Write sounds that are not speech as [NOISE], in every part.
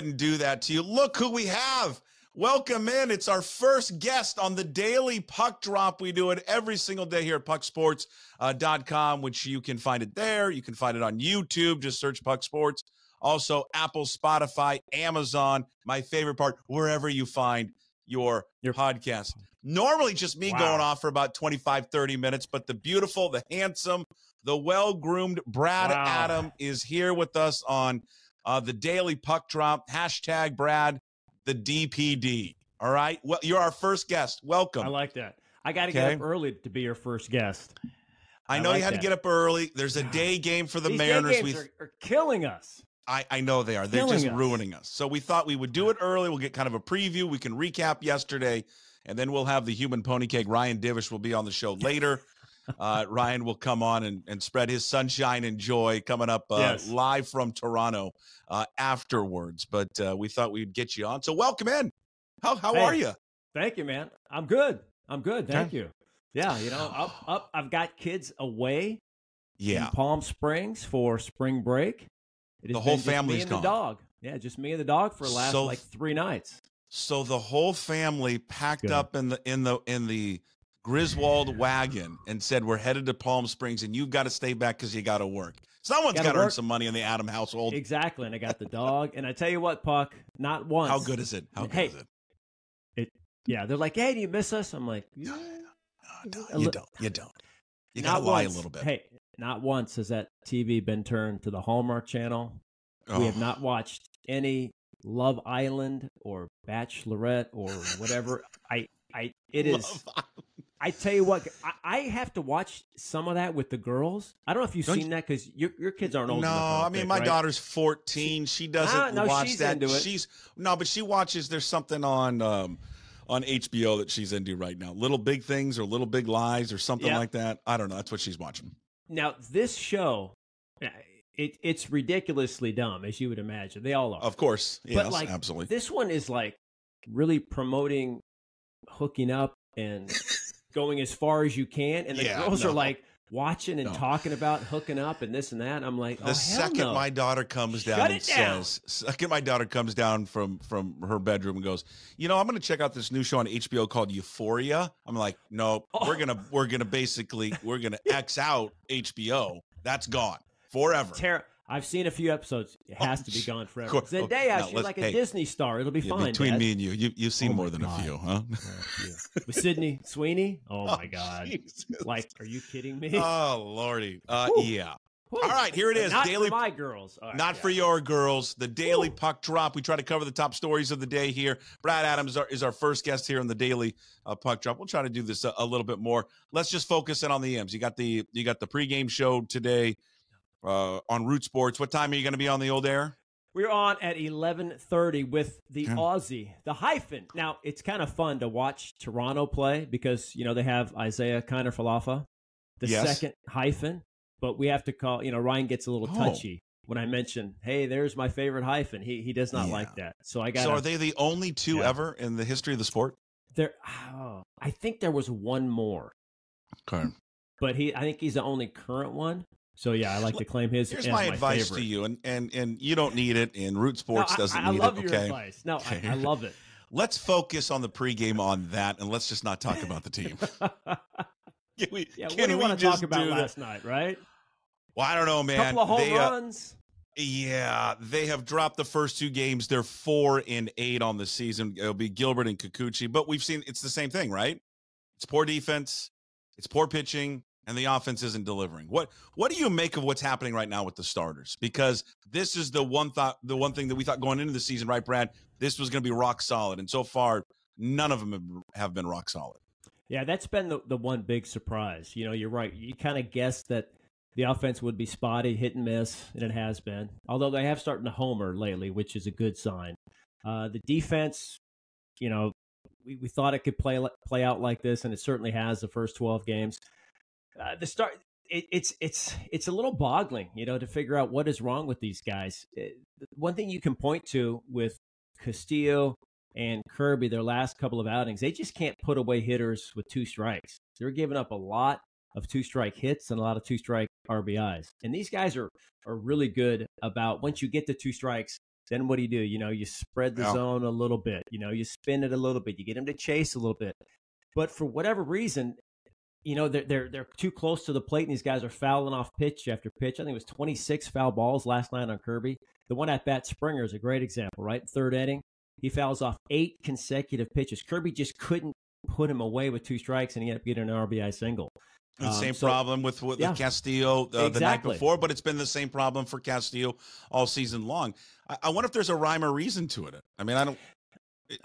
wouldn't do that to you. Look who we have. Welcome in. It's our first guest on the daily puck drop. We do it every single day here at pucksports.com, which you can find it there. You can find it on YouTube. Just search Puck Sports. Also, Apple, Spotify, Amazon, my favorite part, wherever you find your, Your- podcast. Normally, just me Wow. going off for about 25, 30 minutes, but the beautiful, the handsome, the well groomed Brad Wow. Adam is here with us on uh, the daily puck drop. Hashtag Brad, the DPD. All right. Well, you're our first guest. Welcome. I like that. I got to Okay. get up early to be your first guest. I I know like you had that. to get up early. There's a day game for the These Mariners. We, are, are killing us. I, I know they are. They're Killing just us. ruining us. So we thought we would do it early. We'll get kind of a preview. We can recap yesterday, and then we'll have the human pony cake. Ryan Divish will be on the show later. Uh, Ryan will come on and, and spread his sunshine and joy coming up uh, Yes. live from Toronto uh, afterwards. But uh, we thought we'd get you on. So welcome in. How how are you? Thank you, man. I'm good. I'm good. Thank Okay. you. Yeah, you know, up up. I've got kids away in Yeah. Palm Springs for spring break. It The whole me and gone. the dog. Yeah, just me and the dog for the last So- like three nights. So the whole family packed Good. up in the in the in the Griswold wagon and said, "We're headed to Palm Springs, and you've got to stay back because you got to work." Someone's Gotta earn some money in the Adam household. Exactly, and I got the dog. And I tell you what, Puck, not once. How good is it? How good Hey, is it? Yeah, they're like, "Hey, do you miss us?" I'm like, "Yeah." no, don't. You don't. You don't. You not gotta lie once. a little bit. Hey, not once has that TV been turned to the Hallmark Channel. We Oh. have not oh. watched any Love Island or Bachelorette or whatever. I, I, it is. Love I tell you what, I, I have to watch some of that with the girls. I don't know if you've Don't seen that because your your kids aren't old No, enough. I I mean think, my right? daughter's 14. She doesn't Ah, no, watch she's that. into it. She's no, but she watches. There's something on um, on HBO that she's into right now. Little Big Things or Little Big Lies or something Yeah. like that. I don't know. That's what she's watching. Now this show, uh, it it's ridiculously dumb as you would imagine. They all are. Of course, yes, but like absolutely. this one is like really promoting hooking up and going as far as you can and the Yeah, girls no. are like watching and No. talking about hooking up and this and that i'm like oh, the second no. my daughter comes Shut down it and down. says, second my daughter comes down from from her bedroom and goes, you know, I'm going to check out this new show on HBO called Euphoria. I'm like, no, Oh. we're gonna we're gonna basically we're gonna [LAUGHS] X out HBO. That's gone forever. Ter- i've seen a few episodes it has to be gone forever course. zendaya Okay, now she's like a hey. disney star it'll be Yeah, fine between Dad. me and you, you you've seen Oh more than God. a few, huh? Oh, yeah. with sydney sweeney oh [LAUGHS] my Oh, god Jesus. like are you kidding me oh lordy, uh, yeah. All right, here it is. Not Daily for my girls right, Not yeah. for your girls. The daily Woo. puck drop. We try to cover the top stories of the day here. Brad Adams is our, is our first guest here on the daily uh, puck drop. We'll try to do this a, a little bit more. Let's just focus in on the M's. You got the you got the pregame show today uh, on Root Sports. What time are you going to be on the old air? We're on at 11:30 with the Okay. Aussie, the hyphen. Now, it's kind of fun to watch Toronto play because, you know, they have Isiah Kiner Falefa, the Yes. second hyphen, but we have to call, you know, Ryan gets a little Oh. touchy when I mention, "Hey, there's my favorite hyphen." He he does not Yeah. like that. So I got So are they the only two Yeah. ever in the history of the sport? there oh, I think there was one more, Okay. but he I think he's the only current one. So yeah, I like to claim his Here's as my, advice favorite. to you, and, and and you don't need it, and Root Sports No, I- doesn't I, need love it. your Okay. advice. No. I, I [LAUGHS] love it. Let's focus on the pregame on that, and let's just not talk about the team. [LAUGHS] Can we, Yeah, what can do you we want to talk about do that? last night, right? Well, I don't know, A man. couple of home They, uh, runs. Yeah, they have dropped the first two games. They're four and eight on the season. It'll be Gilbert and Kikuchi, but we've seen it's the same thing, right? It's poor defense, it's poor pitching, and the offense isn't delivering. What What do you make of what's happening right now with the starters? Because this is the one thought, the one thing that we thought going into the season, right, Brad? This was going to be rock solid, and so far, none of them have- been rock solid. Yeah, that's been the, the one big surprise. You know, you're right. You kind of guessed that the offense would be spotty, hit and miss, and it has been. Although they have started to homer lately, which is a good sign. Uh, the defense, you know, we, we thought it could play play out like this, and it certainly has the first 12 games. Uh, the start, it, it's it's it's a little boggling, you know, to figure out what is wrong with these guys. It- one thing you can point to with Castillo and Kirby, their last couple of outings, they just can't put away hitters with two strikes. They're giving up a lot of two strike hits and a lot of two strike RBIs. And these guys are are really good about once you get the two strikes, then what do you do? You know, you spread the Yeah. zone a little bit. You know, you spin it a little bit. You get them to chase a little bit. But for whatever reason, you know, they're they're they're too close to the plate, and these guys are fouling off pitch after pitch. I think it was 26 foul balls last night on Kirby. The one at bat Springer is a great example, right? Third inning, he fouls off eight consecutive pitches. Kirby just couldn't put him away with two strikes, and he ended up getting an RBI single. Um, same so- problem with, with, Yeah. Castillo uh, the night before, but it's been the same problem for Castillo all season long. I, I wonder if there's a rhyme or reason to it. I mean, I don't.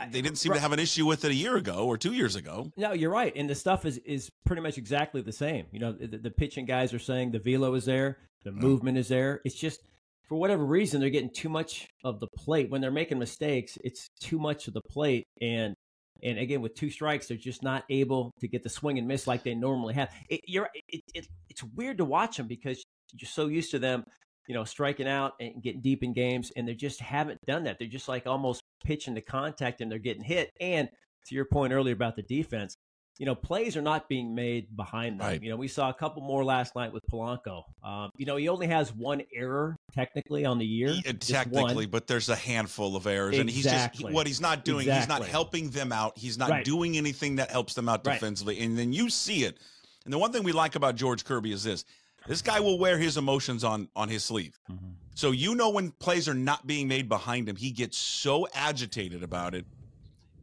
They didn't seem to have an issue with it a year ago or two years ago. No, you're right, and the stuff is is pretty much exactly the same. You know, the, the pitching guys are saying the velo is there, the mm. movement is there. It's just for whatever reason they're getting too much of the plate when they're making mistakes. It's too much of the plate, and and again with two strikes, they're just not able to get the swing and miss like they normally have. It, you're it, it, it's weird to watch them because you're so used to them, you know, striking out and getting deep in games, and they just haven't done that. They're just like almost pitching to contact, and they're getting hit. And to your point earlier about the defense, you know, plays are not being made behind them. Right. You know, we saw a couple more last night with Polanco. Um, you know, he only has one error technically on the year. Just technically, but there's a handful of errors, and he's just he- what he's not doing. He's not helping them out. He's not Right. doing anything that helps them out Right. defensively, and then you see it. And the one thing we like about George Kirby is this: this guy will wear his emotions on on his sleeve. So you know when plays are not being made behind him, he gets so agitated about it,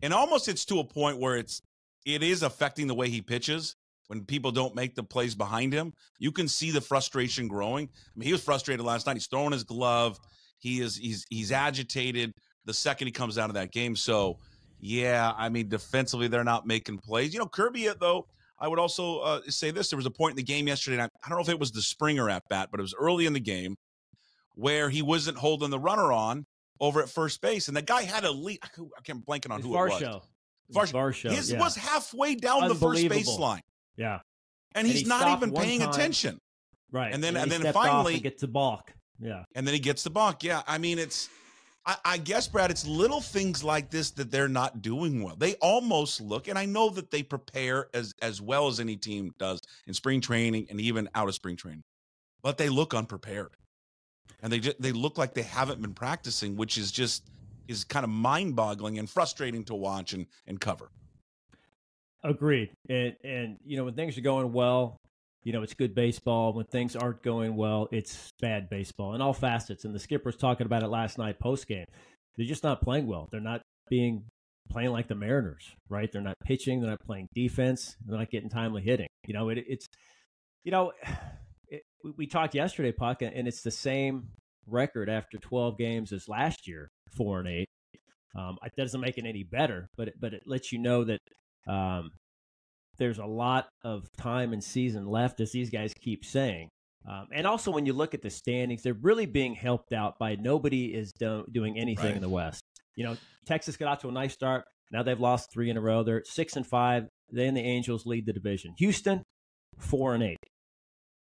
and almost it's to a point where it's it is affecting the way he pitches. When people don't make the plays behind him, you can see the frustration growing. I mean, he was frustrated last night. He's throwing his glove. He is he's he's agitated the second he comes out of that game. So yeah, I mean, defensively they're not making plays. You know, Kirby though. I would also uh, say this: there was a point in the game yesterday. I, I don't know if it was the Springer at bat, but it was early in the game where he wasn't holding the runner on over at first base, and the guy had a lead. I can't- blanking on It's who it was. Varsho. Varsho. His yeah. was halfway down the first baseline, yeah. and And he's he not even paying time. attention. Right. And then- he and then finally- and gets the balk. Yeah. and then he gets the balk. Yeah, I mean, it's. I, I guess, Brad, it's little things like this that they're not doing well. They almost look, and I know that they prepare as as well as any team does in spring training and even out of spring training, but they look unprepared, and they just they look like they haven't been practicing, which is just is kind of mind boggling and frustrating to watch and and cover. Agreed. And and you know when things are going well, you know it's good baseball. When things aren't going well, it's bad baseball in all facets. And the skipper's talking about it last night post game. They're just not playing well. They're not being playing like the Mariners, right? They're not pitching. They're not playing defense. They're not getting timely hitting. You know, it, it's you know it, we, talked yesterday, Puck, and it's the same record after 12 games as last year, four and eight. Um, it doesn't make it any better, but it, but it lets you know that um, there's a lot of time and season left, as these guys keep saying. Um, and also, when you look at the standings, they're really being helped out by nobody is do- doing anything Right. in the West. You know, Texas got out to a nice start. Now they've lost three in a row. They're six and five. They and the Angels lead the division. Houston, four and eight.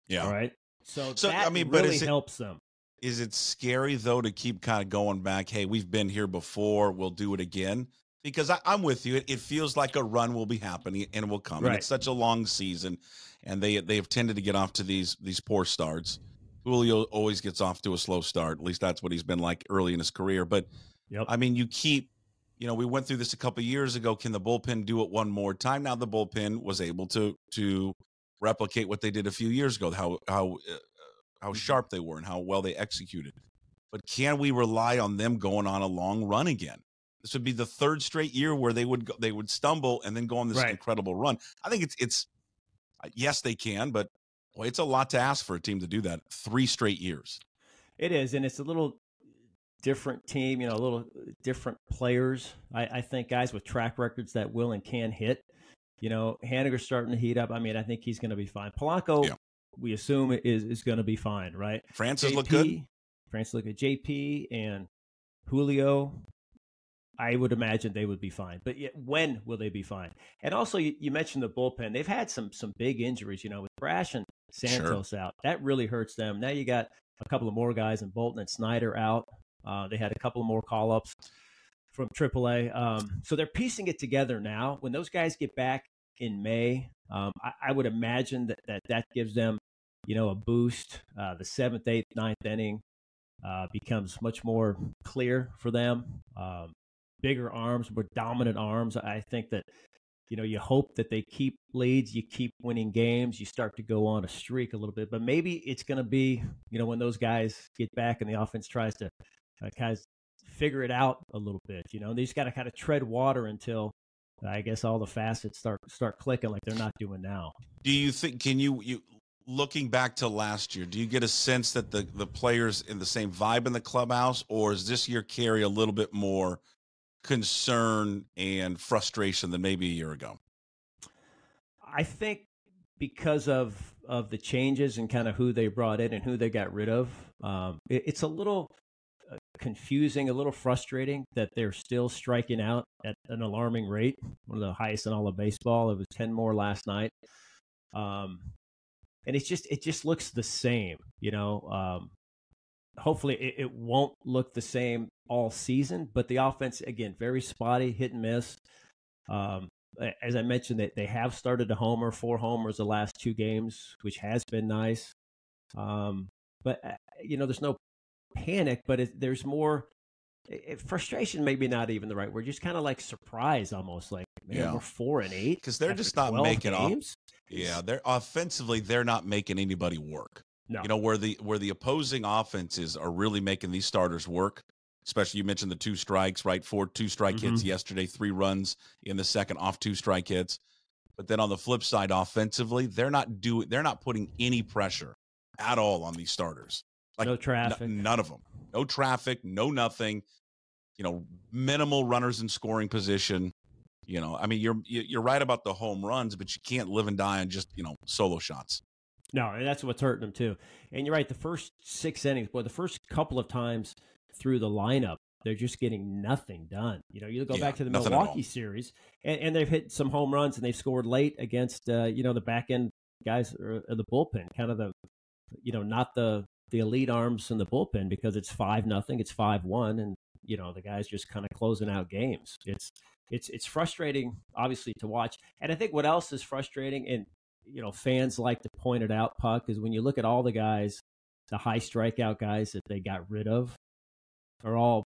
Yeah. All right. So, So, I mean, but really it- helps them. Is it scary though to keep kind of going back? Hey, we've been here before. We'll do it again. Because I, I'm with you. It, it feels like a run will be happening and will come. And it's such a long season, and they they have tended to get off to these these poor starts. Julio always gets off to a slow start. At least that's what he's been like early in his career. But Yep. I mean, you keep. You know, we went through this a couple years ago. Can the bullpen do it one more time? Now the bullpen was able to to replicate what they did a few years ago. How how uh, how sharp they were and how well they executed. But can we rely on them going on a long run again? This would be the third straight year where they would go, they would stumble and then go on this Right. incredible run. I think it's it's uh, yes they can, but boy, it's a lot to ask for a team to do that three straight years. It is, and it's a little different team. You know, a little different players. I, I think guys with track records that will and can hit. You know, Haniger's starting to heat up. I mean, I think he's going to be fine. Polanco, Yeah. we assume is is going to be fine, right? Francis look good. Francis look good. JP and Julio. I would imagine they would be fine, but yet when will they be fine? And also, you, you mentioned the bullpen; they've had some some big injuries. You know, with Brash and Santos out, that really hurts them. Now you got a couple of more guys, and Bolton and Snider out. Uh, they had a couple of more call ups from AAA. Um, so they're piecing it together now. When those guys get back, in May. Um, I, I, would imagine that, that that gives them, you know, a boost. Uh, the seventh, eighth, ninth inning uh, becomes much more clear for them. Um, bigger arms, more dominant arms. I think that you know you hope that they keep leads, you keep winning games, you start to go on a streak a little bit. But maybe it's going to be you know when those guys get back and the offense tries to uh, kind of figure it out a little bit. You know, they just got to kind of tread water until I guess all the facets start start clicking like they're not doing now. Do you think? Can you you looking back to last year? Do you get a sense that the the players in the same vibe in the clubhouse, or is this year carry a little bit more? concern and frustration than maybe a year ago? I think because of of the changes and kind of who they brought in and who they got rid of, um, it, it's a little confusing, a little frustrating that they're still striking out at an alarming rate, one of the highest in all of baseball. It was ten more last night, um, and it's just it just looks the same, you know. Um, hopefully it, it, won't look the same all season, but the offense, again, very spotty, hit and miss. Um, as I mentioned, they, they have started a homer, four homers the last two games, which has been nice. Um, but, uh, you know, there's no panic, but it, there's more it, frustration, maybe not even the right word, just kind of like surprise almost like, man, yeah. we're four and eight. Because they're just not making games. Off, yeah, they're offensively, they're not making anybody work. No. You know where the where the opposing offenses are really making these starters work. Especially you mentioned the two strikes, right? Four two strike mm-hmm. hits yesterday, three runs in the second off two strike hits. But then on the flip side, offensively, they're not doing they're not putting any pressure at all on these starters. Like no traffic, n- none of them. No traffic, no nothing. You know, minimal runners in scoring position. You know, I mean, you're you're right about the home runs, but you can't live and die on just you know solo shots. No, and that's what's hurting them too. And you're right. The first six innings, boy, the first couple of times through the lineup, they're just getting nothing done. You know, you go yeah, back to the Milwaukee series, and, and, they've hit some home runs and they've scored late against uh, you know the back end guys or, the bullpen, kind of the you know not the the elite arms in the bullpen because it's five nothing, it's five one, and you know the guys just kind of closing out games. It's it's it's frustrating, obviously, to watch. And I think what else is frustrating, and you know fans like to point it out, Puck, is when you look at all the guys, the high strikeout guys that they got rid of, are all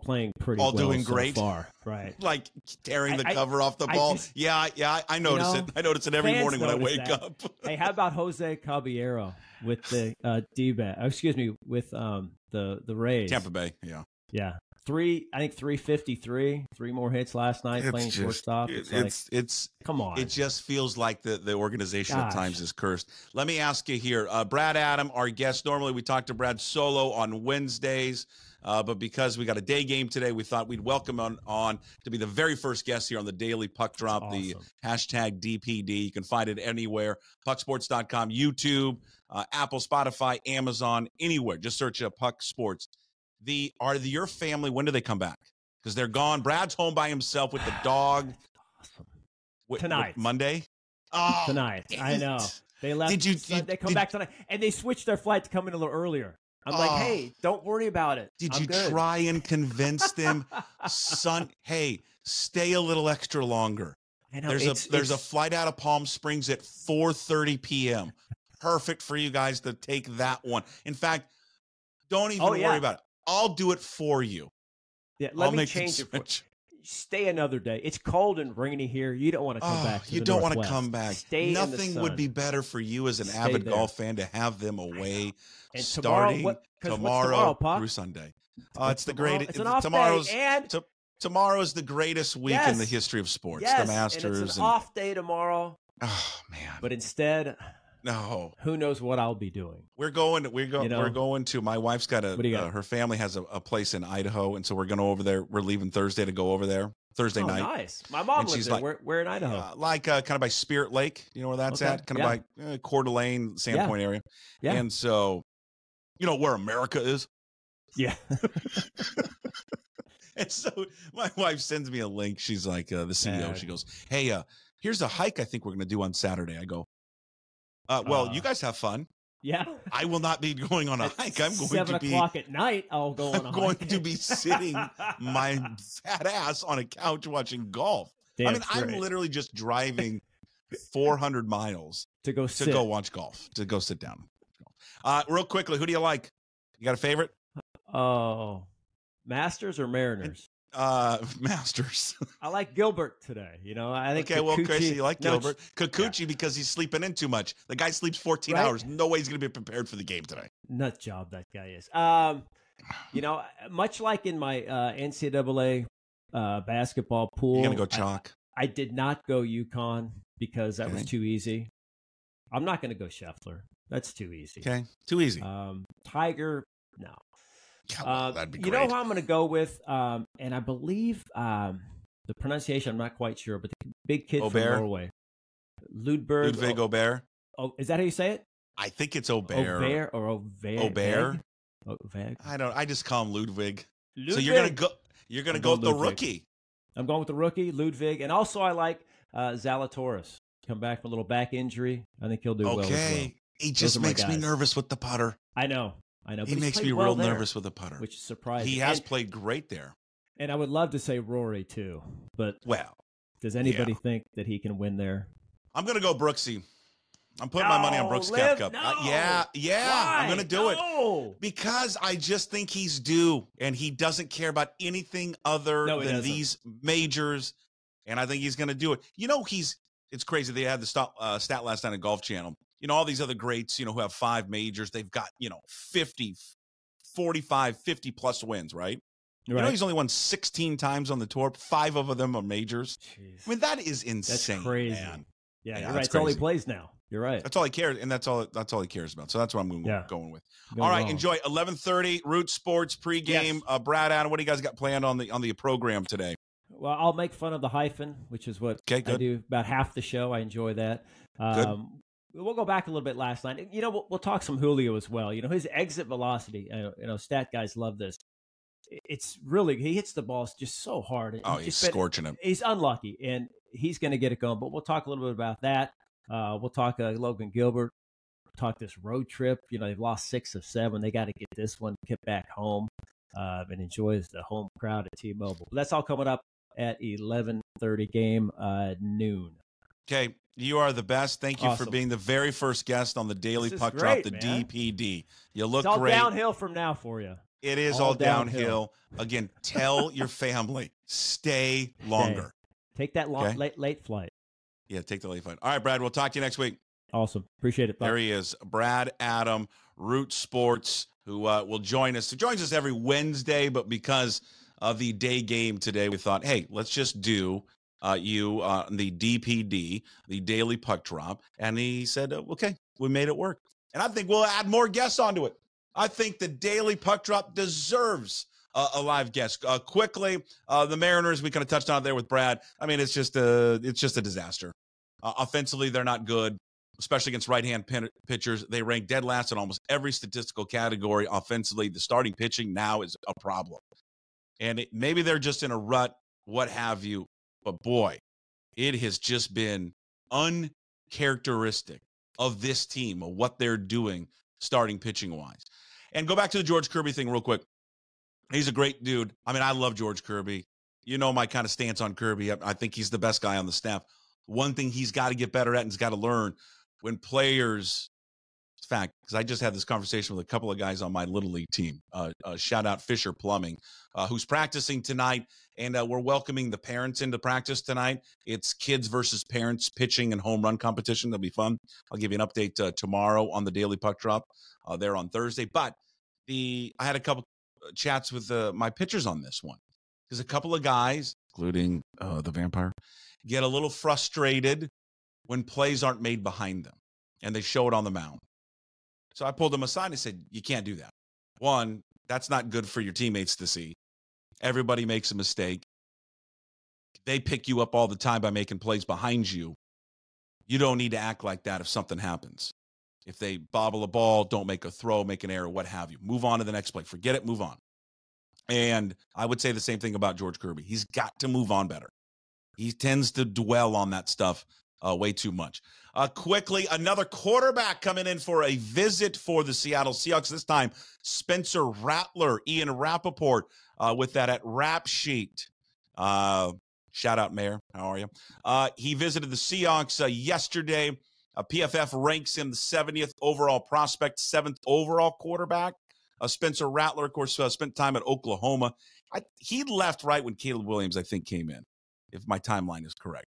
playing pretty all well doing so great far right like tearing the I, cover I, off the ball just, yeah yeah I, I notice you know, it i notice it every morning when i wake that. up hey how about jose caballero with the [LAUGHS] uh d-bat oh, excuse me with um the the rays tampa bay yeah yeah three, I think three fifty three, three more hits last night it's playing just, shortstop. It's it's, like, it's, come on. It just feels like the the organization Gosh. at times is cursed. Let me ask you here, uh, Brad Adam, our guest. Normally we talk to Brad solo on Wednesdays. Uh, but because we got a day game today, we thought we'd welcome on on to be the very first guest here on the Daily Puck Drop, awesome. the hashtag DPD. You can find it anywhere, pucksports.com, YouTube, uh, Apple, Spotify, Amazon, anywhere. Just search up Puck Sports the are the, your family when do they come back? Because they're gone. Brad's home by himself with the [SIGHS] dog. awesome. tonight, Monday. Oh, tonight. I know they left. Did you? Did, they come did, back tonight, and they switched their flight to come in a little earlier. I'm oh, like, hey, don't worry about it. Did I'm you good. try and convince them, [LAUGHS] son? Hey, stay a little extra longer. Know, there's a there's a flight out of Palm Springs at 4:30 p.m. Perfect for you guys to take that one. In fact, don't even oh, yeah. worry about it. I'll do it for you. Yeah, let I'll me change it. For, stay another day. It's cold and rainy here. You don't want to come oh, back. To you don't want to come back. Stay Nothing would be better for you as an stay avid there. golf fan to have them away and starting tomorrow, what, tomorrow, tomorrow through Sunday. Uh, it's the greatest. It's an off tomorrow's, day, and to, tomorrow is the greatest week yes, in the history of sports. Yes, the Masters. And it's an and, off day tomorrow. Oh man! But instead, no. Who knows what I'll be doing? We're going. We're going. You know? We're going to. My wife's got a. Got? Uh, her family has a, a, place in Idaho, and so we're going to over there. We're leaving Thursday to go over there. Thursday oh, night. Nice. My mom and lives there. Like, where, where in Idaho? Uh, like uh, kind of by Spirit Lake. You know where that's okay. at? Kind yeah. of by uh, Coeur d'Alene, Sandpoint yeah. area. Yeah. And so, you know where America is. Yeah. [LAUGHS] and so my wife sends me a link. She's like uh, the CEO. She goes, "Hey, uh, here's a hike I think we're going to do on Saturday." I go, uh, well, uh, you guys have fun. Yeah. I will not be [LAUGHS] going on a at hike. I'm going seven to be o'clock at night. I'll go on. I'm going to be [LAUGHS] sitting my fat ass on a couch watching golf. Damn I mean. I'm literally just driving [LAUGHS] 400 miles to go to sit. go watch golf, to go sit down. Uh, real quickly, who do you like? You got a favorite? Oh, Masters or Mariners? Uh, [LAUGHS] Masters. I like Gilbert today. You know, I think. okay, well, Kikuchi- Chris, you like No, Gilbert. Kikuchi because he's sleeping in too much. The guy sleeps 14 Right. hours. No way he's going to be prepared for the game today. nut job that guy is. Um, you know, much like in my uh, NCAA uh, basketball pool, You're going to go I- chalk. I, did not go UConn because that was too easy. I'm not going to go Scheffler. That's too easy. Okay, too easy. Um, Tiger, no. Uh, that'd be you know who I'm going to go with, um, and I believe um, the pronunciation. I'm not quite sure, but the big kid Aubert? from Norway, Ludberg. Ludwig oh, Aubert. oh, is that how you say it? I think it's Aubert. Aubert or Aubert? Aubert? Aubert. I don't. I just call him Ludwig. So you're gonna Ludwig. go. You're gonna I'm go with going the rookie. I'm going with the rookie Ludwig, and also I like uh, Zalatoris. Come back from a little back injury. I think he'll do well. as well. Okay. He just makes me nervous with the putter. I know, I know. He but makes me well real there, nervous with the putter. which is surprising. He has and, played great there. and I would love to say Rory too, but Well, does anybody think that he can win there? I'm gonna go Brooksy. I'm putting my money on No, Brooks Liv, Koepka. Uh, no. yeah, yeah. I'm gonna do it because I just think he's due, and he doesn't care about anything other No, than doesn't. these majors. And I think he's gonna do it. You know, he's. It's crazy. They had the stop, uh, stat last night on Golf Channel. You know, all these other greats, you know, who have five majors, they've got, you know, 50, 45, 50 plus wins, right? You know, he's only won 16 times on the tour. Five of them are majors. Jeez. I mean, that is That's insane, crazy. man. yeah, yeah, you're right. that's all he plays now. You're right. That's all he cares, and that's all. That's all he cares about. So that's what I'm going, Yeah. going with. Go all right, wrong. enjoy 11:30 Root Sports pregame. Yes. Uh, Brad, Adam, what do you guys got planned on the on the program today? Well, I'll make fun of the hyphen, which is what Okay, I do about half the show. I enjoy that. Um, We'll go back a little bit last night. You know, we'll, we'll talk some Julio as well. You know, his exit velocity. Uh, you know, stat guys love this. It's really he hits the balls just so hard. Oh, he's he's just been- scorching him. he's unlucky, and he's going to get it going. But we'll talk a little bit about that. Uh, we'll talk uh, Logan Gilbert. Talk this road trip. You know, they've lost six of seven. They got to get this one, get back home, uh, and enjoy the home crowd at T-Mobile. But that's all coming up at eleven thirty game uh, noon. Okay, you are the best. Thank you for being the very first guest on the Daily Puck great, Drop, the man. DPD. You look It's all great. downhill from now for you. It is all all, downhill. downhill. Again, tell your family [LAUGHS] stay longer. Take that long, Okay. late late flight. Yeah, take the late flight. All right, Brad. We'll talk to you next week. Awesome. Appreciate it. Bye. There he is, Brad Adam, Root Sports, who uh, will join us. He joins us every Wednesday, but because of the day game today, we thought, hey, let's just do uh, you uh, the DPD, the Daily Puck Drop. And he said, uh, okay, we made it work. And I think we'll add more guests onto it. I think the Daily Puck Drop deserves a live guest. Uh, quickly, uh, the Mariners, we kind of touched on it there with Brad. I mean, it's just a, it's just a disaster. Uh, offensively, they're not good especially against right-hand pin- pitchers. They rank dead last in almost every statistical category offensively. The starting pitching now is a problem, and it, maybe they're just in a rut, what have you. But boy, it has just been uncharacteristic of this team of what they're doing starting pitching wise. And go back to the George Kirby thing real quick. He's a great dude. I mean, I love George Kirby. You know my kind of stance on Kirby. I, think he's the best guy on the staff. One thing he's got to get better at and he's got to learn when players fact because i just had this conversation with a couple of guys on my little league team uh, uh, shout out fisher plumbing uh, who's practicing tonight and uh, we're welcoming the parents into practice tonight. It's kids versus parents pitching and home run competition. That'll be fun. I'll give you an update uh, tomorrow on the daily puck drop uh, there on thursday but the i had a couple uh, chats with my pitchers on this one because a couple of guys including the vampire get a little frustrated when plays aren't made behind them and they show it on the mound. So I pulled him aside and said, You can't do that. One, that's not good for your teammates to see. Everybody makes a mistake. They pick you up all the time by making plays behind you. You don't need to act like that if something happens. If they bobble a ball, don't make a throw, make an error, what have you. Move on to the next play. Forget it, move on. And I would say the same thing about George Kirby. He's got to move on better. He tends to dwell on that stuff uh, way too much. Uh, quickly, another quarterback coming in for a visit for the Seattle Seahawks. This time, Spencer Rattler, Ian Rapoport uh, with that at Rap Sheet. Uh, Shout out, Mayor. How are you? Uh, he visited the Seahawks uh, yesterday. Uh, PFF ranks him the 70th overall prospect, seventh overall quarterback. Uh, Spencer Rattler, of course, uh, spent time at Oklahoma. I, he left right when Caleb Williams, I think, came in, if my timeline is correct.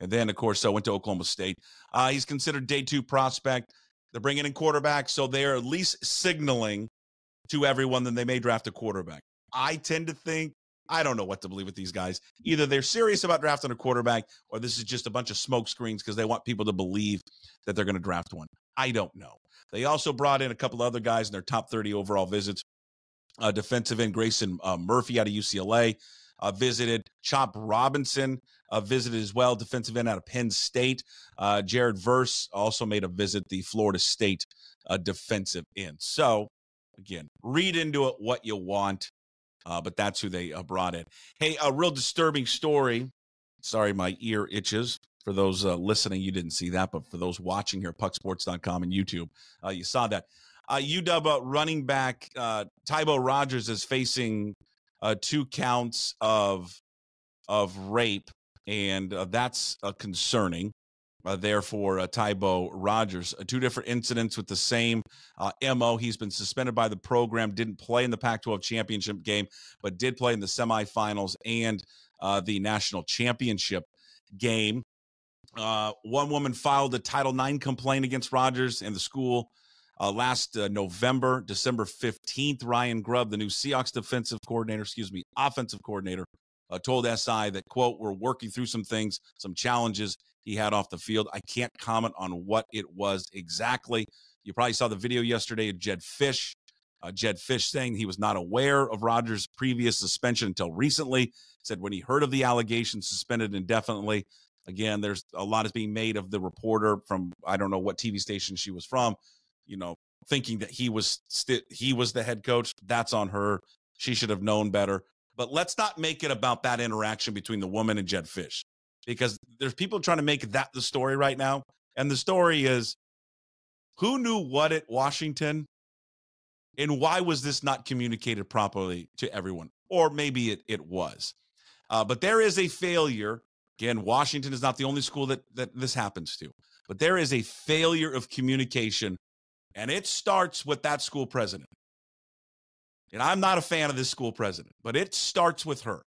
And then, of course, uh, went to Oklahoma State. Uh, he's considered day two prospect. They're bringing in quarterbacks, so they are at least signaling to everyone that they may draft a quarterback. I tend to think I don't know what to believe with these guys. Either they're serious about drafting a quarterback, or this is just a bunch of smoke screens because they want people to believe that they're going to draft one. I don't know. They also brought in a couple other guys in their top 30 overall visits. Uh, defensive end Grayson uh, Murphy out of UCLA uh, visited. Chop Robinson uh, visited as well, defensive end out of Penn State. Uh, Jared Verse also made a visit, the Florida State uh, defensive end. So, again, read into it what you want. Uh, but that's who they uh, brought in. Hey, a real disturbing story. Sorry, my ear itches. For those listening, you didn't see that, but for those watching here, pucksports.com and YouTube, you saw that. UW running back Tybo Rogers is facing uh, two counts of of rape, and uh, that's uh, concerning uh, there for uh, Tybo Rogers. Uh, two different incidents with the same uh, MO. He's been suspended by the program, didn't play in the Pac 12 championship game, but did play in the semifinals and uh, the national championship game. One woman filed a Title IX complaint against Rogers and the school. Uh, last uh, November, December 15th, Ryan Grubb, the new Seahawks defensive coordinator, excuse me, offensive coordinator, uh, told SI that, quote, we're working through some things, some challenges he had off the field. I can't comment on what it was exactly. You probably saw the video yesterday of Jedd Fisch. Uh, Jedd Fisch saying he was not aware of Rogers' previous suspension until recently. Said when he heard of the allegation, suspended indefinitely. Again, there's a lot is being made of the reporter from I don't know what TV station she was from. You know, thinking that he was he was the head coach. That's on her. She should have known better. But let's not make it about that interaction between the woman and Jedd Fisch, because there's people trying to make that the story right now. And the story is who knew what at Washington and why was this not communicated properly to everyone? Or maybe it, it was. Uh, but there is a failure. Again, Washington is not the only school that, that this happens to, but there is a failure of communication, and it starts with that school president. And I'm not a fan of this school president, but it starts with her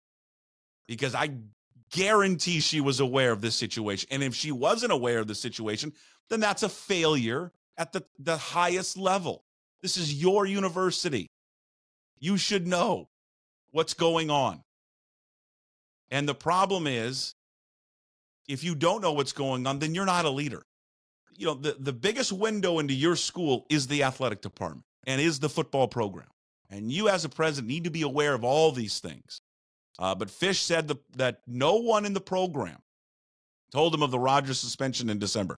because I guarantee she was aware of this situation. And if she wasn't aware of the situation, then that's a failure at the, the highest level. This is your university. You should know what's going on. And the problem is, if you don't know what's going on, then you're not a leader. You know, the, the biggest window into your school is the athletic department and is the football program. And you, as a president, need to be aware of all these things. Uh, but Fisch said the, that no one in the program told him of the Rogers suspension in December.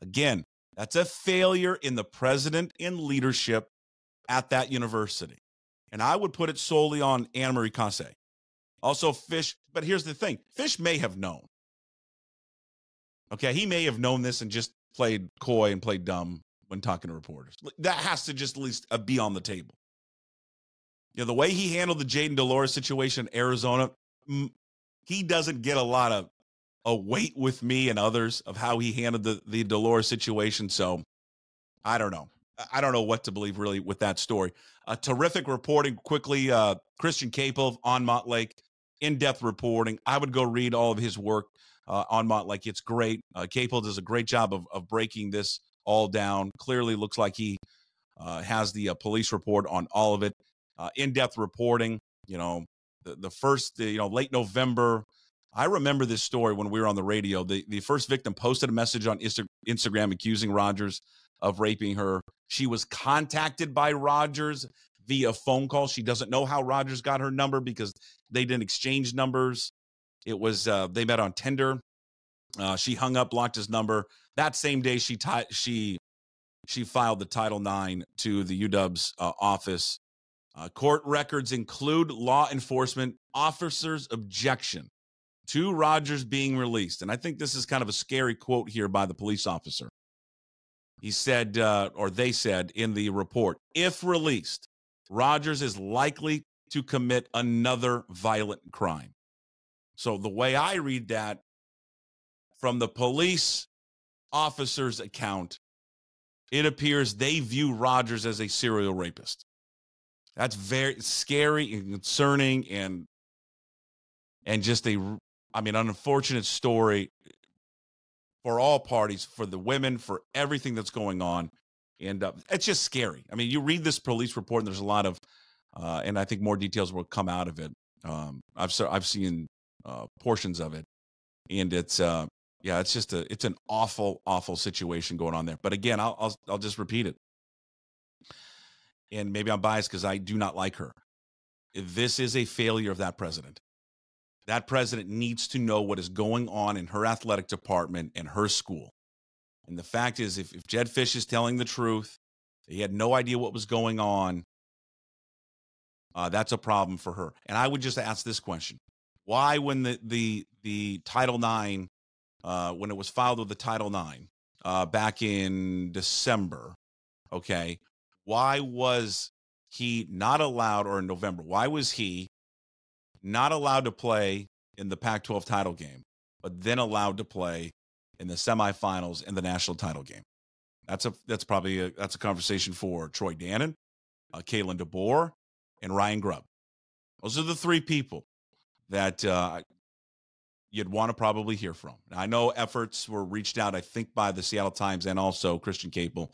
Again, that's a failure in the president and leadership at that university. And I would put it solely on Ana Marie Cauce. Also, Fisch but here's the thing Fisch may have known. Okay, he may have known this and just played coy and played dumb when talking to reporters. That has to just at least uh, be on the table. You know, the way he handled the Jayden de Laura situation in Arizona, he doesn't get a lot of a weight with me and others of how he handled the, the Laura situation. So I don't know. I don't know what to believe really with that story. A terrific reporting quickly. Uh, Christian Caple on Montlake, in depth reporting. I would go read all of his work uh, on Montlake. It's great. Uh, Caple does a great job of, of breaking this all down. Clearly looks like he uh, has the uh, police report on all of it uh, in-depth reporting. You know, the, the first, you know, late November. I remember this story when we were on the radio. The the first victim posted a message on Insta- Instagram accusing Rogers of raping her. She was contacted by Rogers via phone call. She doesn't know how Rogers got her number because they didn't exchange numbers. It was uh, they met on Tinder. Uh, she hung up, blocked his number. That same day, she t- she she filed the Title IX to the UW's uh, office uh, court records include law enforcement officers' objection to Rogers being released. And I think this is kind of a scary quote here by the police officer. He said, uh, or they said in the report, if released, Rogers is likely to commit another violent crime. So the way I read that from the police officer's account, it appears they view Rogers as a serial rapist. That's very scary and concerning and and just a I mean unfortunate story for all parties, for the women, for everything that's going on. And uh, it's just scary. I mean, you read this police report, and there's a lot of, uh, and I think more details will come out of it. Um, I've I've seen uh, portions of it, and it's uh, yeah, it's just a it's an awful awful situation going on there. But again, I'll I'll, I'll just repeat it, and maybe I'm biased because I do not like her. This is a failure of that president. That president needs to know what is going on in her athletic department and her school. And the fact is, if, if Jedd Fisch is telling the truth, he had no idea what was going on. Uh, that's a problem for her. And I would just ask this question: Why, when the the the Title IX, uh, when it was filed with the Title IX uh, back in December, okay, why was he not allowed, or in November? Why was he not allowed to play in the Pac 12 title game, but then allowed to play in the semifinals in the national title game. That's a that's probably a, that's a conversation for Troy Dannen, uh, Kalen DeBoer, and Ryan Grubb. Those are the three people that uh, you'd want to probably hear from. I know efforts were reached out, I think, by the Seattle Times and also Christian Caple,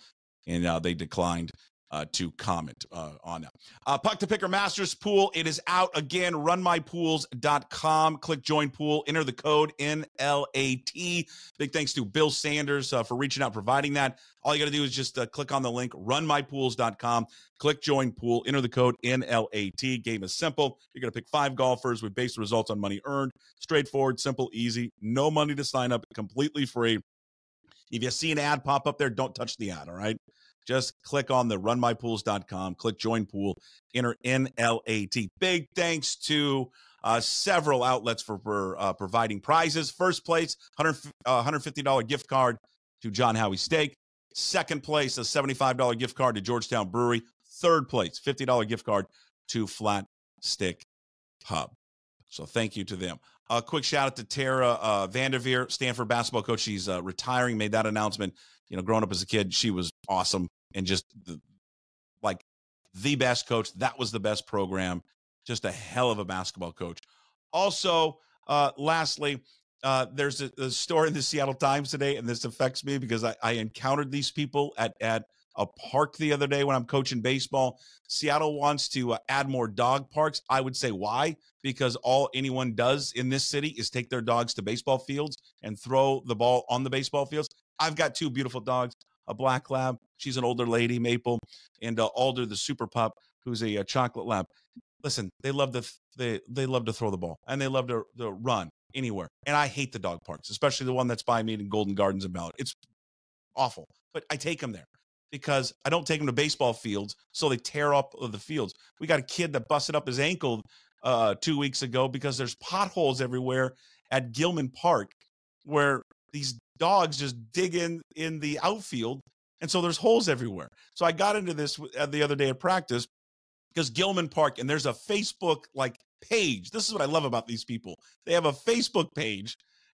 and uh, they declined uh, to comment uh, on that. Uh, Puck to Picker Masters Pool, it is out again. RunMyPools.com. Click join pool, enter the code NLAT. Big thanks to Bill Sanders uh, for reaching out, providing that. All you got to do is just uh, click on the link, runmypools.com, click join pool, enter the code NLAT. Game is simple. You're going to pick five golfers. We base the results on money earned. Straightforward, simple, easy. No money to sign up, completely free. If you see an ad pop up there, don't touch the ad, all right? Just click on the runmypools.com, click join pool, enter NLAT. Big thanks to uh, several outlets for, for uh, providing prizes. First place, 100, uh, $150 gift card to John Howie Steak. Second place, a $75 gift card to Georgetown Brewery. Third place, $50 gift card to Flat Stick Pub. So thank you to them. A quick shout out to Tara uh, VanDerveer, Stanford basketball coach. She's uh, retiring, made that announcement you know, growing up as a kid, she was awesome and just the, like the best coach. That was the best program. Just a hell of a basketball coach. Also, uh, lastly, uh, there's a, a, story in the Seattle Times today, and this affects me because I, I encountered these people at at a park the other day when I'm coaching baseball. Seattle wants to uh, add more dog parks. I would say why? Because all anyone does in this city is take their dogs to baseball fields and throw the ball on the baseball fields. I've got two beautiful dogs, a black lab. She's an older lady, Maple, and uh, Alder, the super pup, who's a, a, chocolate lab. Listen, they love to they they love to throw the ball and they love to, to run anywhere. And I hate the dog parks, especially the one that's by me in Golden Gardens and Ballard. It's awful, but I take them there because I don't take them to baseball fields, so they tear up the fields. We got a kid that busted up his ankle uh, two weeks ago because there's potholes everywhere at Gilman Park where these dogs just dig in in the outfield and so there's holes everywhere. So i got into this uh, the other day at practice because gilman park and there's a facebook like page. This is what i love about these people. They have a facebook page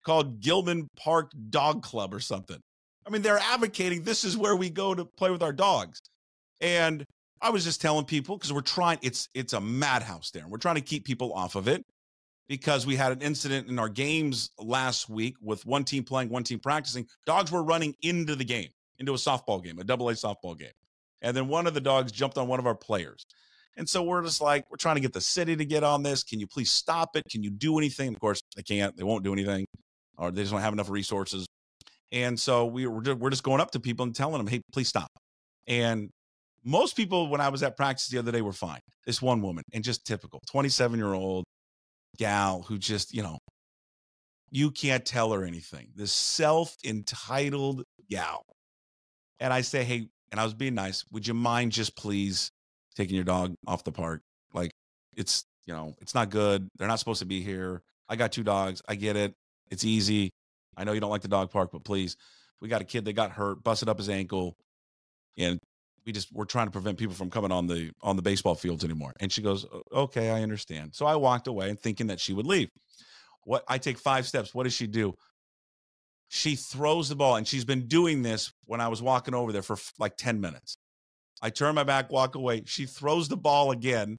called gilman park dog club or something. I mean they're advocating this is where we go to play with our dogs. And i was just telling people because we're trying it's it's a madhouse there we're trying to keep people off of it because we had an incident in our games last week with one team playing, one team practicing. Dogs were running into the game, into a softball game, a double A softball game. And then one of the dogs jumped on one of our players. And so we're just like, we're trying to get the city to get on this. Can you please stop it? Can you do anything? Of course, they can't. They won't do anything, or they just don't have enough resources. And so we were just, we're just going up to people and telling them, hey, please stop. And most people, when I was at practice the other day, were fine. This one woman, and just typical 27 year old, gal who just, you know, you can't tell her anything. This self entitled gal. And I say, hey, and I was being nice. Would you mind just please taking your dog off the park? Like, it's, you know, it's not good. They're not supposed to be here. I got two dogs. I get it. It's easy. I know you don't like the dog park, but please, we got a kid that got hurt, busted up his ankle, and we just we're trying to prevent people from coming on the on the baseball fields anymore and she goes okay i understand so i walked away and thinking that she would leave What I take five steps. What does she do? She throws the ball, and she's been doing this when I was walking over there for like 10 minutes. I turn my back, walk away. She throws the ball again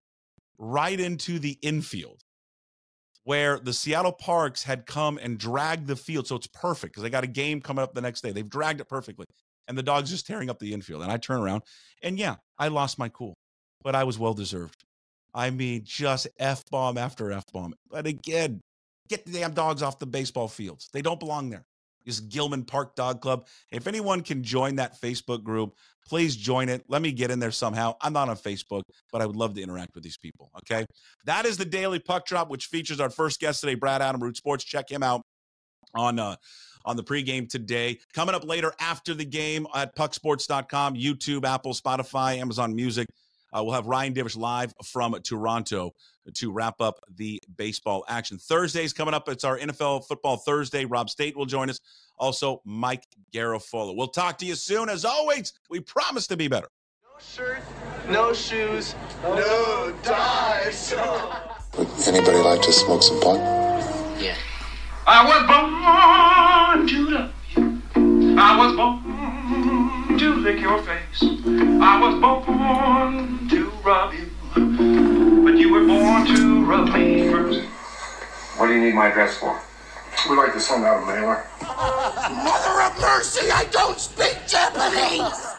right into the infield where the Seattle Parks had come and dragged the field. So it's perfect because they got a game coming up the next day. They've dragged it perfectly. And the dog's just tearing up the infield. And I turn around and yeah, I lost my cool, but I was well deserved. I mean, just F bomb after F bomb. But again, get the damn dogs off the baseball fields. They don't belong there. Is Gilman Park Dog Club. If anyone can join that Facebook group, please join it. Let me get in there somehow. I'm not on Facebook, but I would love to interact with these people. Okay. That is the daily puck drop, which features our first guest today, Brad Adam, Root Sports. Check him out on uh on the pregame today. Coming up later after the game at pucksports.com, YouTube, Apple, Spotify, Amazon Music. Uh, we'll have Ryan Divish live from Toronto to wrap up the baseball action. Thursday's coming up. It's our NFL Football Thursday. Rob State will join us. Also, Mike Garafolo. We'll talk to you soon. As always, we promise to be better. No shirt, no shoes, no ties. Would anybody like to smoke some pot? Yeah. I was born to love you. I was born to lick your face. I was born to rub you. But you were born to rub me first. What do you need my address for? We'd like to send out a mailer. Mother of mercy, I don't speak Japanese!